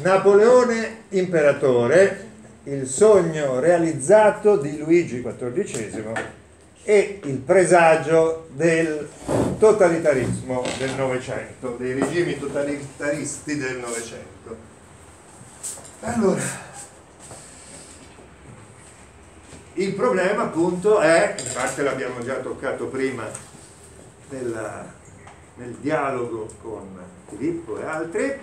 Napoleone imperatore, il sogno realizzato di Luigi XIV e il presagio del totalitarismo del Novecento, dei regimi totalitaristi del Novecento. Allora, il problema appunto è, in parte l'abbiamo già toccato prima nella, nel dialogo con Filippo e altri,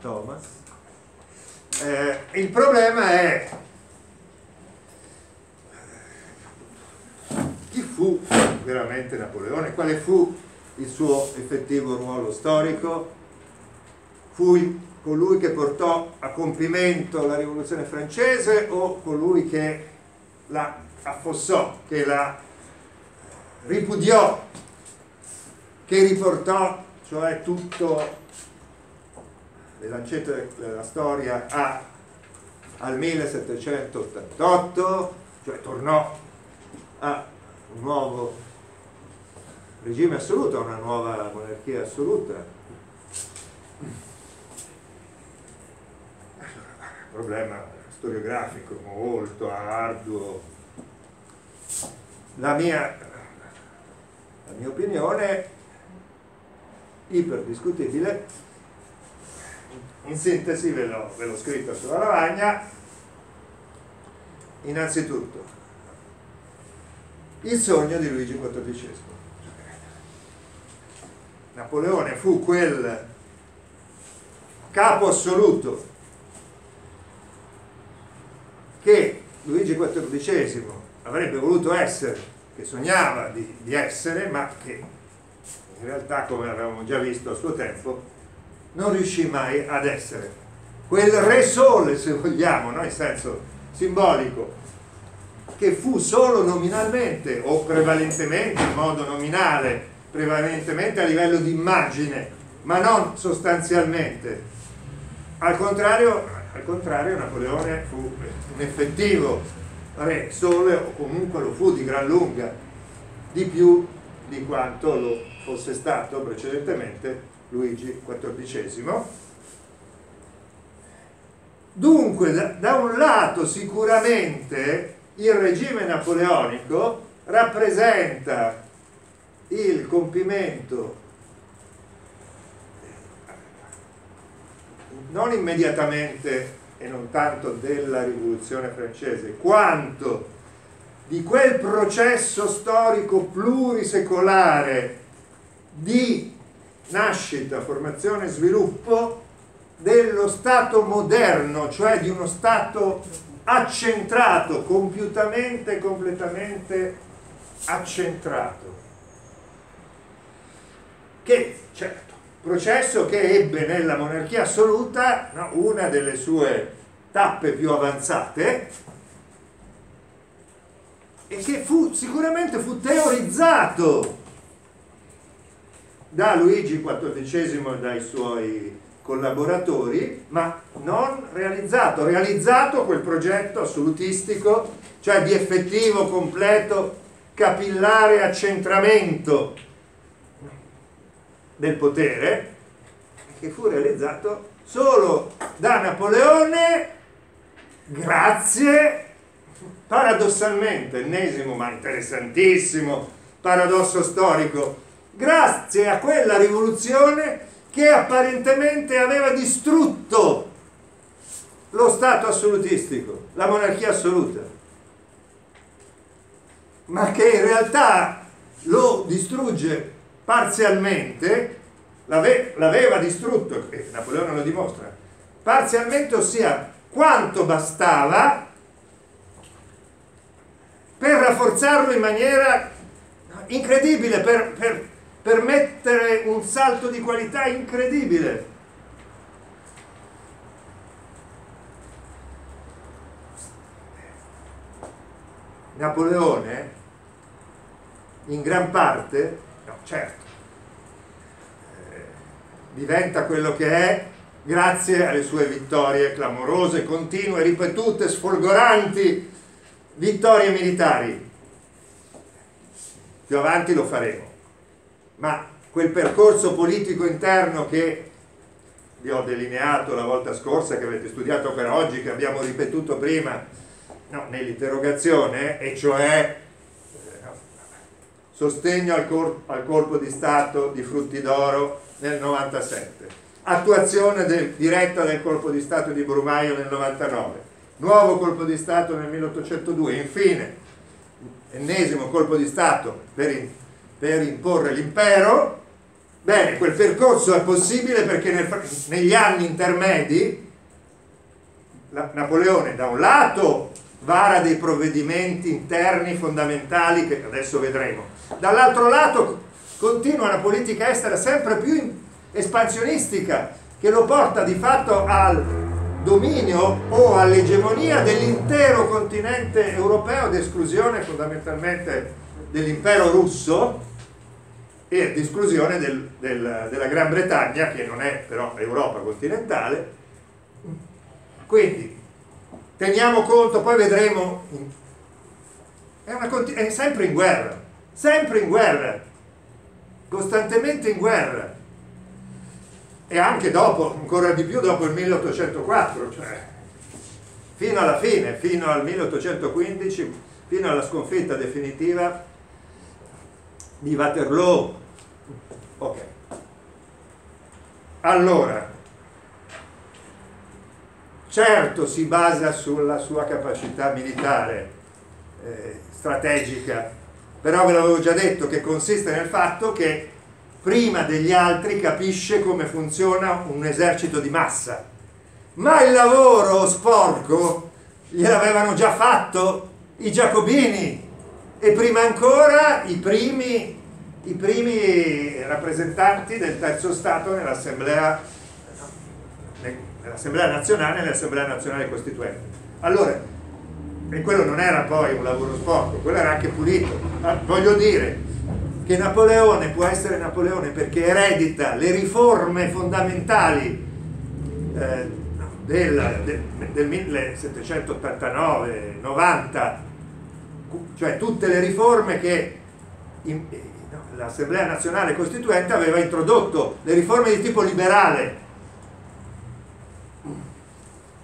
Thomas. Eh, il problema è chi fu veramente Napoleone, quale fu il suo effettivo ruolo storico, fu colui che portò a compimento la rivoluzione francese o colui che la affossò, che la ripudiò, che riportò cioè tutto le lancette della storia a, al 1788, cioè tornò a un nuovo regime assoluto, a una nuova monarchia assoluta. Problema storiografico molto arduo. La mia, la mia opinione, iperdiscutibile, in sintesi ve l'ho scritto sulla lavagna. Innanzitutto il sogno di Luigi XIV Napoleone fu quel capo assoluto che Luigi XIV avrebbe voluto essere, che sognava di, di essere, ma che in realtà, come avevamo già visto a suo tempo, non riuscì mai ad essere quel re sole se vogliamo, no? in senso simbolico, che fu solo nominalmente o prevalentemente in modo nominale, prevalentemente a livello di immagine, ma non sostanzialmente. Al contrario, al contrario Napoleone fu un effettivo re sole o comunque lo fu di gran lunga, di più di quanto lo fosse stato precedentemente Luigi XIV. Dunque, da, un lato sicuramente il regime napoleonico rappresenta il compimento non immediatamente e non tanto della rivoluzione francese, quanto di quel processo storico plurisecolare di nascita, formazione e sviluppo dello Stato moderno, cioè di uno Stato accentrato, compiutamente e completamente accentrato. Che, certo, processo che ebbe nella monarchia assoluta no, una delle sue tappe più avanzate e che fu, sicuramente fu teorizzato da Luigi XIV e dai suoi collaboratori, ma non realizzato. Realizzato quel progetto assolutistico, cioè di effettivo, completo, capillare accentramento del potere, che fu realizzato solo da Napoleone grazie, paradossalmente, ennesimo ma interessantissimo paradosso storico, grazie a quella rivoluzione che apparentemente aveva distrutto lo Stato assolutistico, la monarchia assoluta, ma che in realtà lo distrugge parzialmente, l'ave, l'aveva distrutto, e Napoleone lo dimostra, parzialmente, ossia quanto bastava per rafforzarlo in maniera incredibile, per, per per mettere un salto di qualità incredibile. Napoleone, in gran parte, no, certo, eh, diventa quello che è grazie alle sue vittorie clamorose, continue, ripetute, sfolgoranti vittorie militari. Più avanti lo faremo ma quel percorso politico interno che vi ho delineato la volta scorsa, che avete studiato per oggi, che abbiamo ripetuto prima no, nell'interrogazione, e cioè eh, sostegno al, cor al, colpo di Stato di Frutti d'Oro nel 97, attuazione del, diretta del colpo di Stato di Brumaio nel 99, nuovo colpo di Stato nel 1802, infine ennesimo colpo di Stato per, per imporre l'impero, bene, quel percorso è possibile perché nel, negli anni intermedi la, Napoleone da un lato vara dei provvedimenti interni fondamentali che adesso vedremo, dall'altro lato continua una politica estera sempre più espansionistica che lo porta di fatto al dominio o all'egemonia dell'intero continente europeo ad esclusione fondamentalmente dell'impero russo e ad esclusione del, del, della Gran Bretagna che non è però Europa continentale quindi teniamo conto poi vedremo è, una, è sempre in guerra sempre in guerra costantemente in guerra e anche dopo, ancora di più dopo il 1804, cioè fino alla fine, fino al 1815, fino alla sconfitta definitiva di Waterloo. Ok. Allora, certo si basa sulla sua capacità militare, eh, strategica, però ve l'avevo già detto che consiste nel fatto che prima degli altri capisce come funziona un esercito di massa. Ma il lavoro sporco gliel'avevano già fatto i giacobini e prima ancora i primi, i primi rappresentanti del terzo Stato nell'Assemblea, nell'Assemblea nazionale e nell'Assemblea nazionale costituente. Allora, e quello non era poi un lavoro sporco, quello era anche pulito. Ah, voglio dire, che Napoleone può essere Napoleone perché eredita le riforme fondamentali eh, del, del, del 1789-90, cioè tutte le riforme che in, l'Assemblea Nazionale Costituente aveva introdotto, le riforme di tipo liberale.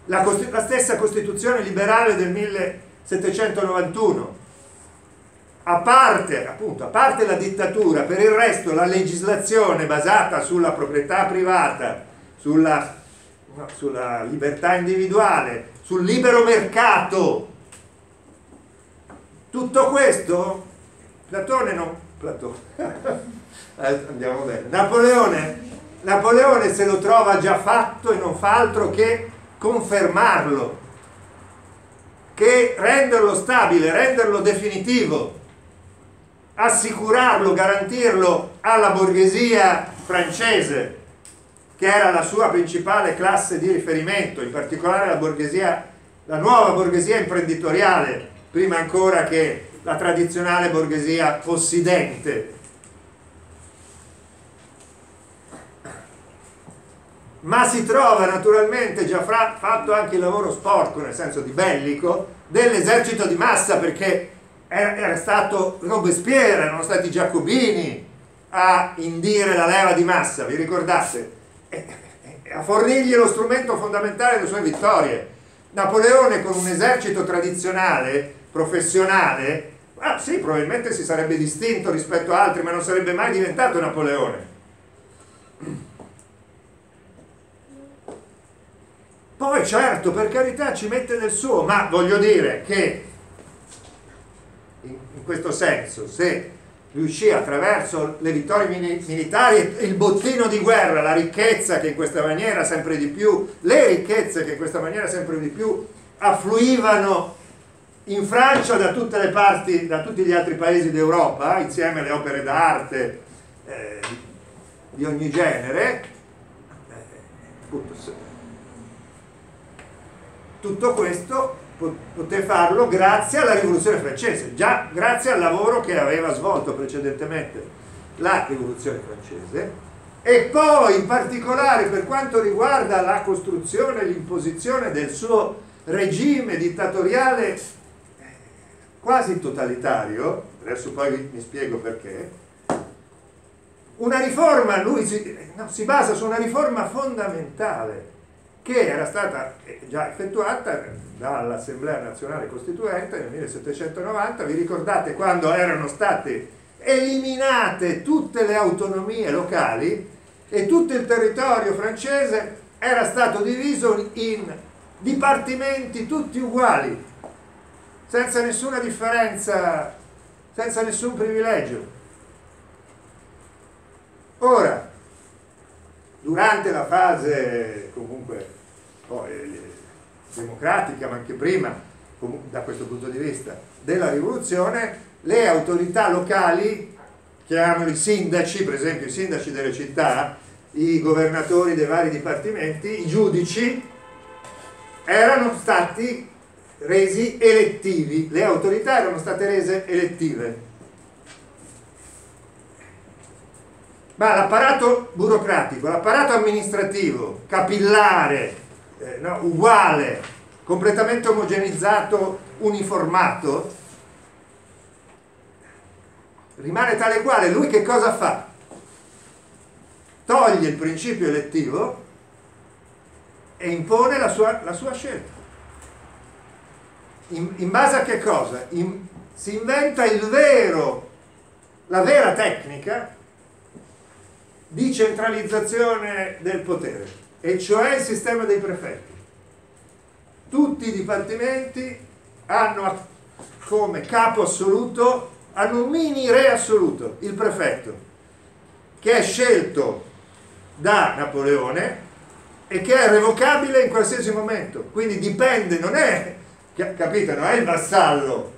La, la stessa Costituzione liberale del 1791 a parte, appunto, a parte la dittatura, per il resto la legislazione basata sulla proprietà privata, sulla, sulla libertà individuale, sul libero mercato, tutto questo Platone non... Platone. andiamo bene. Napoleone, Napoleone se lo trova già fatto e non fa altro che confermarlo, che renderlo stabile, renderlo definitivo assicurarlo, garantirlo alla borghesia francese, che era la sua principale classe di riferimento, in particolare la borghesia, la nuova borghesia imprenditoriale, prima ancora che la tradizionale borghesia possidente. Ma si trova naturalmente già fra, fatto anche il lavoro sporco, nel senso di bellico, dell'esercito di massa, perché era stato Robespierre, erano stati i giacobini a indire la leva di massa, vi ricordate? E, a fornirgli lo strumento fondamentale delle sue vittorie. Napoleone con un esercito tradizionale, professionale, ah, sì, probabilmente si sarebbe distinto rispetto a altri, ma non sarebbe mai diventato Napoleone. Poi certo, per carità, ci mette del suo, ma voglio dire che questo senso, se riuscì attraverso le vittorie militari, il bottino di guerra, la ricchezza che in questa maniera sempre di più, le ricchezze che in questa maniera sempre di più affluivano in Francia da tutte le parti, da tutti gli altri paesi d'Europa, insieme alle opere d'arte eh, di ogni genere, eh, tutto questo poté farlo grazie alla rivoluzione francese, già grazie al lavoro che aveva svolto precedentemente la rivoluzione francese. E poi in particolare per quanto riguarda la costruzione e l'imposizione del suo regime dittatoriale quasi totalitario, adesso poi mi spiego perché, una riforma, lui si, no, si basa su una riforma fondamentale che era stata eh, già effettuata dall'Assemblea Nazionale Costituente nel 1790, vi ricordate quando erano state eliminate tutte le autonomie locali e tutto il territorio francese era stato diviso in dipartimenti tutti uguali, senza nessuna differenza, senza nessun privilegio. Ora, durante la fase comunque eh, democratica, ma anche prima, da questo punto di vista, della rivoluzione, le autorità locali, chiamano i sindaci, per esempio i sindaci delle città, i governatori dei vari dipartimenti, i giudici, erano stati resi elettivi, le autorità erano state rese elettive. ma l'apparato burocratico, l'apparato amministrativo, capillare, eh, no, uguale, completamente omogenizzato, uniformato, rimane tale quale. Lui che cosa fa? Toglie il principio elettivo e impone la sua, la sua scelta. In, in, base a che cosa? In, si inventa il vero, la vera tecnica di centralizzazione del potere, e cioè il sistema dei prefetti. Tutti i dipartimenti hanno come capo assoluto, hanno un mini re assoluto, il prefetto, che è scelto da Napoleone e che è revocabile in qualsiasi momento. Quindi dipende, non è, capite, non è il vassallo,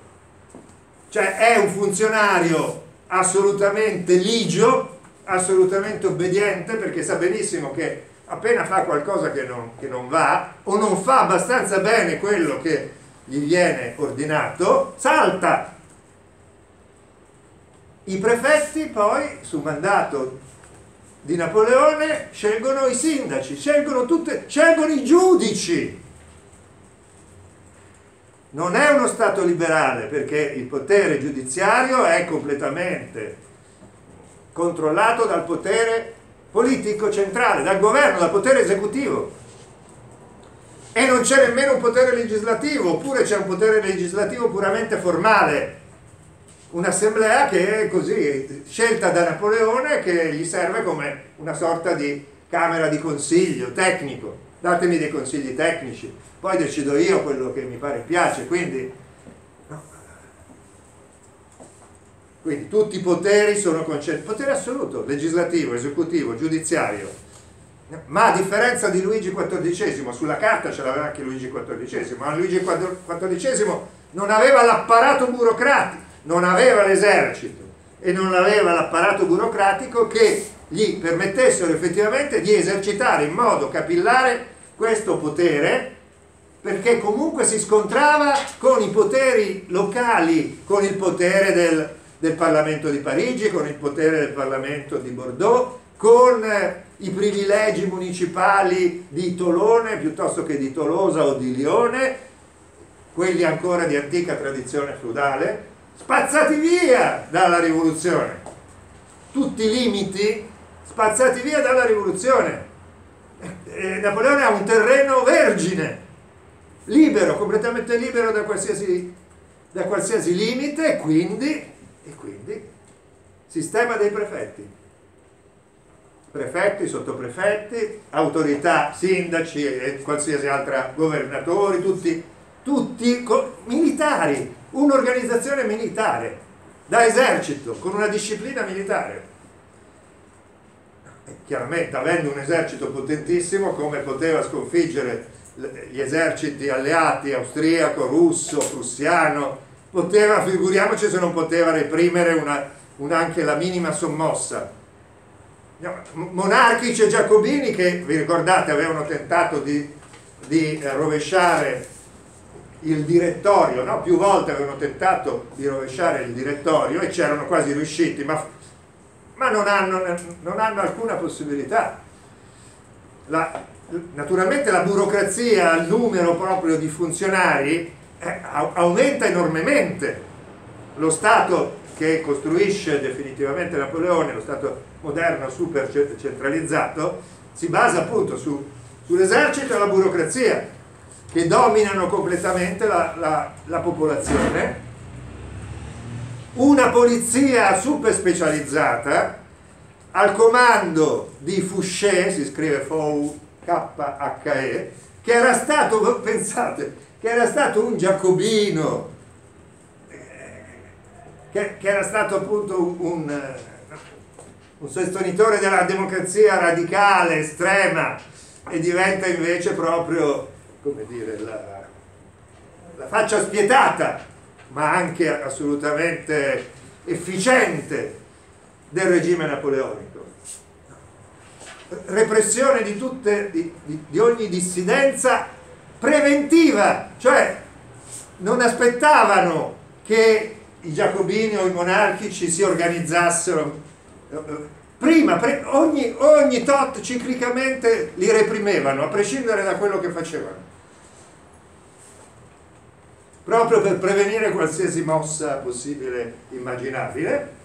cioè è un funzionario assolutamente ligio assolutamente obbediente perché sa benissimo che appena fa qualcosa che non, che non va o non fa abbastanza bene quello che gli viene ordinato, salta. I prefetti poi, su mandato di Napoleone, scelgono i sindaci, scelgono, tutte, scelgono i giudici. Non è uno Stato liberale perché il potere giudiziario è completamente controllato dal potere politico centrale, dal governo, dal potere esecutivo. E non c'è nemmeno un potere legislativo, oppure c'è un potere legislativo puramente formale. Un'assemblea che è così, scelta da Napoleone, che gli serve come una sorta di camera di consiglio tecnico. Datemi dei consigli tecnici, poi decido io quello che mi pare piace, quindi Quindi tutti i poteri sono concentrati, potere assoluto, legislativo, esecutivo, giudiziario. Ma a differenza di Luigi XIV, sulla carta ce l'aveva anche Luigi XIV, ma Luigi XIV non aveva l'apparato burocratico, non aveva l'esercito e non aveva l'apparato burocratico che gli permettessero effettivamente di esercitare in modo capillare questo potere perché comunque si scontrava con i poteri locali, con il potere del, del Parlamento di Parigi, con il potere del Parlamento di Bordeaux, con eh, i privilegi municipali di Tolone piuttosto che di Tolosa o di Lione, quelli ancora di antica tradizione feudale, spazzati via dalla rivoluzione. Tutti i limiti spazzati via dalla rivoluzione. Napoleone ha un terreno vergine, libero, completamente libero da qualsiasi, da qualsiasi limite, e quindi e quindi sistema dei prefetti. Prefetti, sottoprefetti, autorità, sindaci e qualsiasi altra governatori, tutti, tutti militari, un'organizzazione militare, da esercito, con una disciplina militare. E chiaramente avendo un esercito potentissimo, come poteva sconfiggere gli eserciti alleati austriaco, russo, prussiano, poteva, figuriamoci se non poteva reprimere una, una anche la minima sommossa. Monarchici e giacobini che, vi ricordate, avevano tentato di, di rovesciare il direttorio, no? più volte avevano tentato di rovesciare il direttorio e c'erano quasi riusciti, ma, ma non, hanno, non, hanno, alcuna possibilità. La, naturalmente la burocrazia, il numero proprio di funzionari eh, aumenta enormemente. Lo Stato che costruisce definitivamente Napoleone, lo Stato moderno super centralizzato, si basa appunto su, sull'esercito e la burocrazia che dominano completamente la, la, la popolazione, una polizia super specializzata al comando di Fouché, si scrive F-O-K-H-E, che era stato, pensate, che era stato un giacobino, che, che era stato appunto un, un, un sostenitore della democrazia radicale, estrema, e diventa invece proprio, come dire, la, la faccia spietata, ma anche assolutamente efficiente del regime napoleonico. Repressione di, tutte, di, di, di ogni dissidenza preventiva, cioè non aspettavano che i giacobini o i monarchici si organizzassero. Prima, pre, ogni, ogni tot ciclicamente li reprimevano, a prescindere da quello che facevano. Proprio per prevenire qualsiasi mossa possibile immaginabile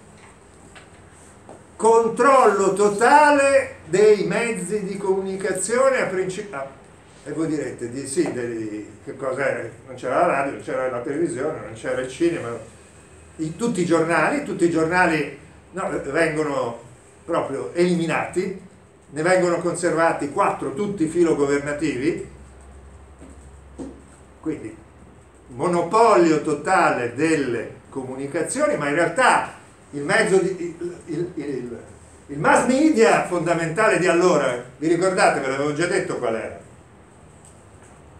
controllo totale dei mezzi di comunicazione a principio e voi direte di sì, dei, che cos'è? Non c'era la radio, non c'era la televisione, non c'era il cinema, I, tutti i giornali, tutti i giornali no, vengono proprio eliminati, ne vengono conservati quattro, tutti filo governativi, quindi monopolio totale delle comunicazioni, ma in realtà il mezzo di, il, il, il, mass media fondamentale di allora, vi ricordate, ve l'avevo già detto qual era?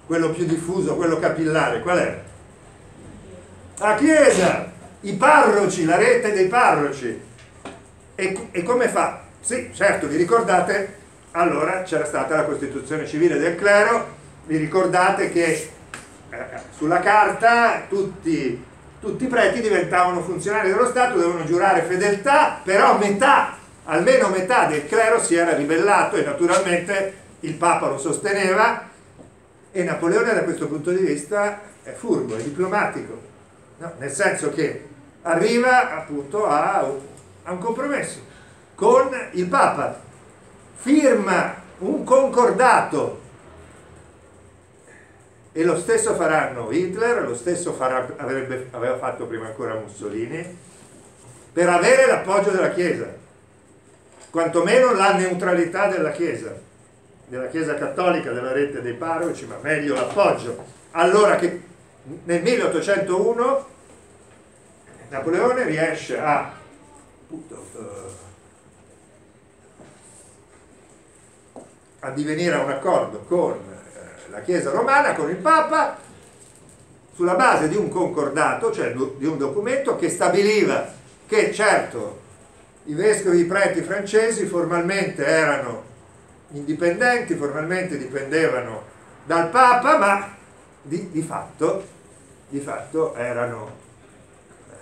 Quello più diffuso, quello capillare, qual era? La Chiesa, i parroci, la rete dei parroci. E, e come fa? Sì, certo, vi ricordate? Allora c'era stata la Costituzione civile del clero, vi ricordate che eh, sulla carta tutti tutti i preti diventavano funzionari dello Stato, dovevano giurare fedeltà, però metà, almeno metà del clero si era ribellato e naturalmente il Papa lo sosteneva e Napoleone da questo punto di vista è furbo, è diplomatico, no? nel senso che arriva appunto a, a un compromesso con il Papa, firma un concordato e lo stesso faranno Hitler, lo stesso farà, avrebbe, aveva fatto prima ancora Mussolini, per avere l'appoggio della Chiesa, quantomeno la neutralità della Chiesa, della Chiesa cattolica, della rete dei parroci, ma meglio l'appoggio. Allora che nel 1801 Napoleone riesce a appunto, a divenire a un accordo con la Chiesa romana con il Papa sulla base di un concordato, cioè di un documento che stabiliva che certo i vescovi e i preti francesi formalmente erano indipendenti, formalmente dipendevano dal Papa, ma di, di, fatto, di fatto, erano eh,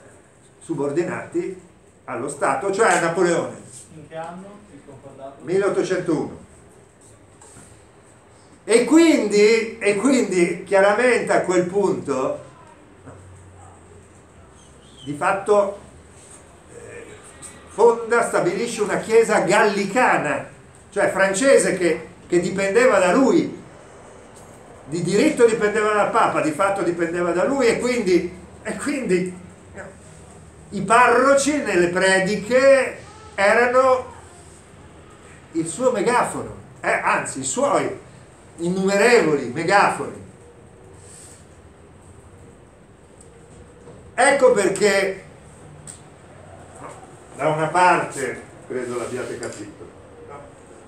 subordinati allo Stato, cioè a Napoleone. In che anno il concordato? 1801. E quindi, e quindi chiaramente a quel punto di fatto eh, fonda, stabilisce una chiesa gallicana, cioè francese che, che dipendeva da lui, di diritto dipendeva dal Papa, di fatto dipendeva da lui e quindi, e quindi i parroci nelle prediche erano il suo megafono, eh, anzi i suoi innumerevoli megafoni. Ecco perché da una parte, credo l'abbiate capito,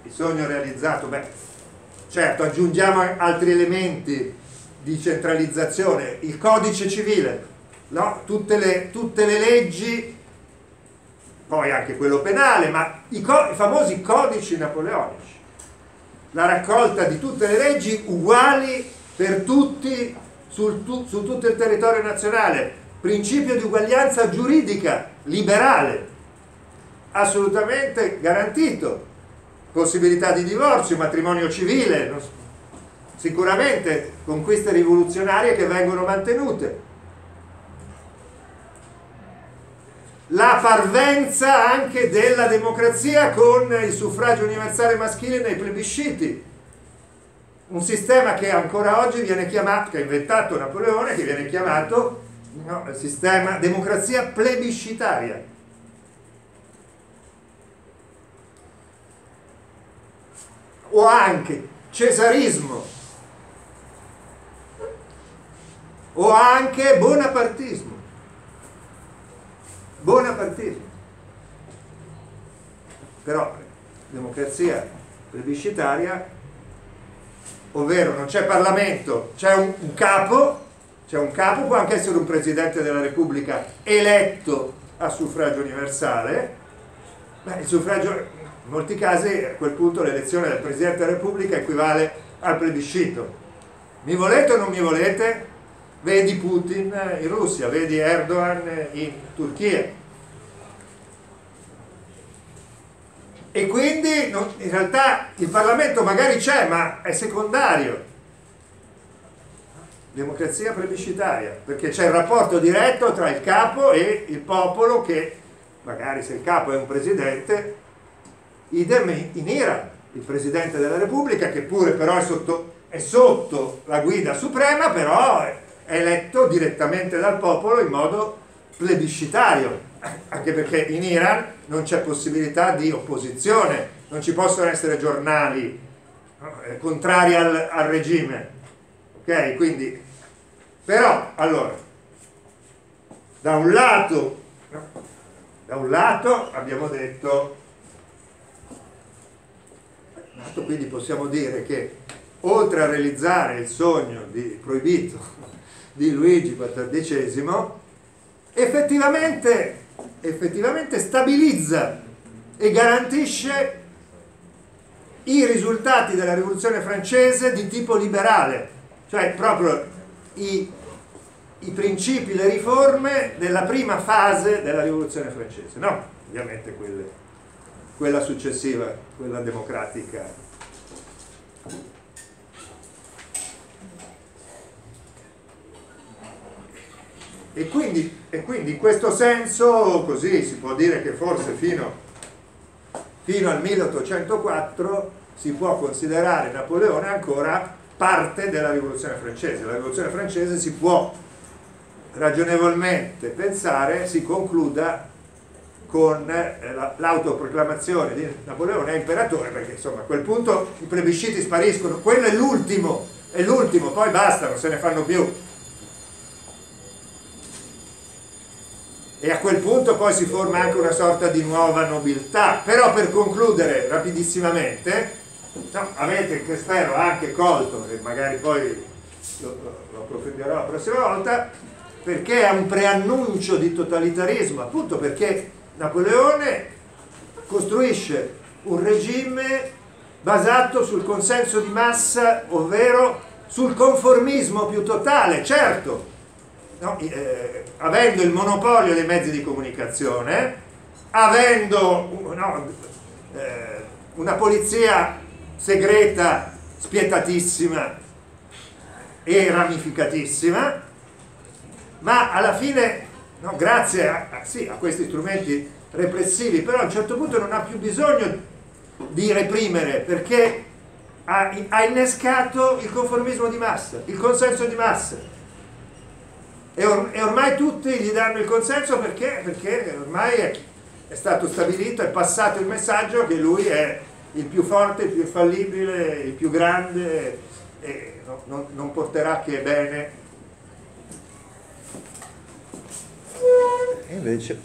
il sogno realizzato, beh, certo aggiungiamo altri elementi di centralizzazione, il codice civile, no? tutte, le, tutte le leggi, poi anche quello penale, ma i, i famosi codici napoleonici la raccolta di tutte le leggi uguali per tutti sul, su tutto il territorio nazionale, principio di uguaglianza giuridica, liberale, assolutamente garantito, possibilità di divorzio, matrimonio civile, sicuramente conquiste rivoluzionarie che vengono mantenute. La parvenza anche della democrazia con il suffragio universale maschile nei plebisciti. Un sistema che ancora oggi viene chiamato, che ha inventato Napoleone, che viene chiamato no, sistema democrazia plebiscitaria. O anche cesarismo, o anche bonapartismo bonapartismo. Però democrazia plebiscitaria, ovvero non c'è Parlamento, c'è un, un capo, c'è un capo, può anche essere un Presidente della Repubblica eletto a suffragio universale, Beh, il suffragio, in molti casi a quel punto l'elezione del Presidente della Repubblica equivale al plebiscito. Mi volete o non mi volete? Vedi Putin in Russia, vedi Erdogan in Turchia. E quindi in realtà il Parlamento magari c'è, ma è secondario. Democrazia plebiscitaria, perché c'è il rapporto diretto tra il capo e il popolo che, magari se il capo è un presidente, idem in Iran, il presidente della Repubblica, che pure però è sotto, è sotto la guida suprema, però è, eletto direttamente dal popolo in modo plebiscitario, anche perché in Iran non c'è possibilità di opposizione, non ci possono essere giornali eh, contrari al, al regime. Ok? Quindi, però, allora, da un lato, da un lato abbiamo detto, quindi possiamo dire che oltre a realizzare il sogno di proibito di Luigi XIV, effettivamente, effettivamente stabilizza e garantisce i risultati della rivoluzione francese di tipo liberale, cioè proprio i, i principi, le riforme della prima fase della rivoluzione francese, no, ovviamente quelle, quella successiva, quella democratica E quindi, e quindi, in questo senso, così si può dire che forse fino, fino al 1804 si può considerare Napoleone ancora parte della rivoluzione francese. La rivoluzione francese si può ragionevolmente pensare si concluda con eh, l'autoproclamazione di Napoleone imperatore perché insomma a quel punto i plebisciti spariscono quello è l'ultimo è l'ultimo poi basta non se ne fanno più e a quel punto poi si forma anche una sorta di nuova nobiltà. Però per concludere rapidissimamente, no, avete che spero anche colto, e magari poi lo, lo approfondirò la prossima volta, perché è un preannuncio di totalitarismo, appunto perché Napoleone costruisce un regime basato sul consenso di massa, ovvero sul conformismo più totale, certo, no, eh, avendo il monopolio dei mezzi di comunicazione, avendo no, eh, una polizia segreta spietatissima e ramificatissima, ma alla fine, no, grazie a, a, sì, a questi strumenti repressivi, però a un certo punto non ha più bisogno di reprimere perché ha, ha innescato il conformismo di massa, il consenso di massa e, or e, ormai tutti gli danno il consenso perché, perché ormai è, è, stato stabilito, è passato il messaggio che lui è il più forte, il più infallibile, il più grande e no, non, non porterà che bene. E invece...